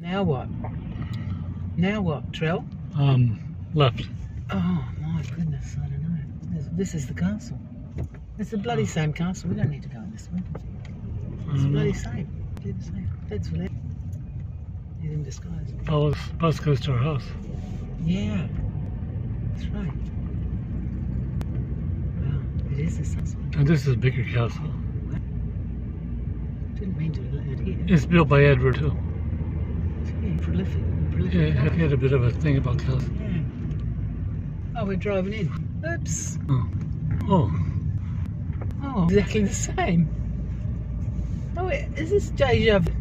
Now what? Now what, Trell? Um, left. Oh my goodness, I don't know. This, this is the castle. It's the bloody same castle. We don't need to go in this way. It's the Um, bloody same. Do the same. That's what it He's in disguise. bus, bus goes to our house. Yeah. That's right. Wow, it is the castle. And this is a bigger castle. Didn't mean to let it here. It's built by Edward too. Prolific. prolific Yeah, he had a bit of a thing about castles. Yeah. Hmm. Oh, we're driving in. Oops. Oh. oh, Oh, exactly the same. Oh, is this deja vu?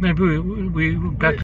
maybe we, we, we back